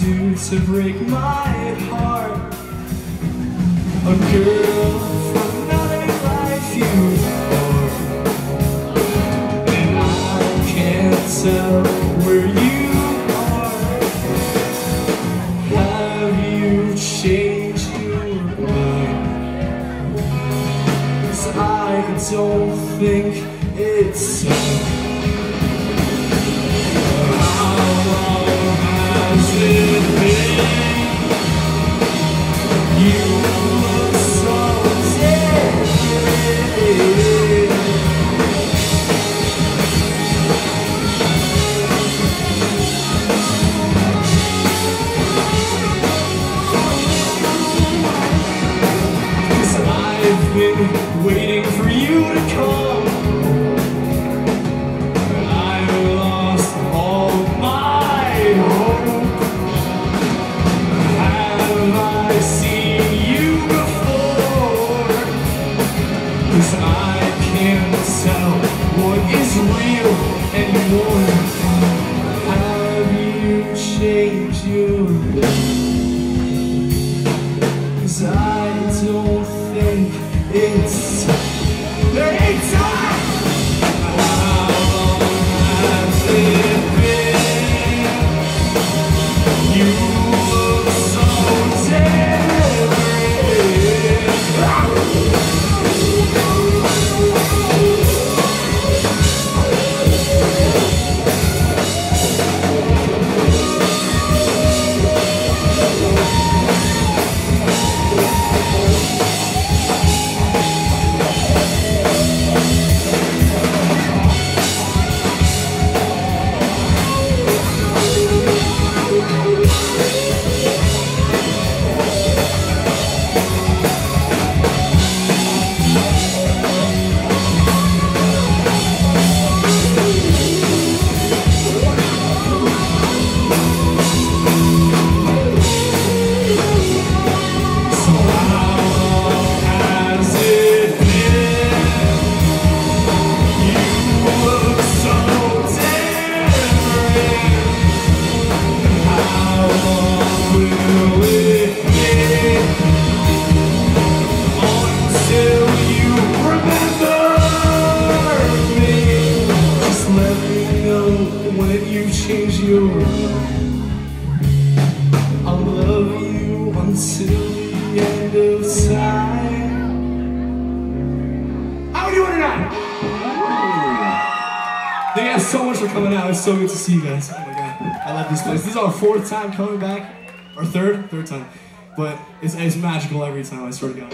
to break my heart? A girl from another life you are And I can't tell where you are Have you changed your mind? Cause I don't think it's so I'll love you until the end of time. How are we tonight? Thank you guys so much for coming out. It's so good to see you guys. Oh my god, I love this place. This is our fourth time coming back, or third, third time, but it's, it's magical every time. I swear to God.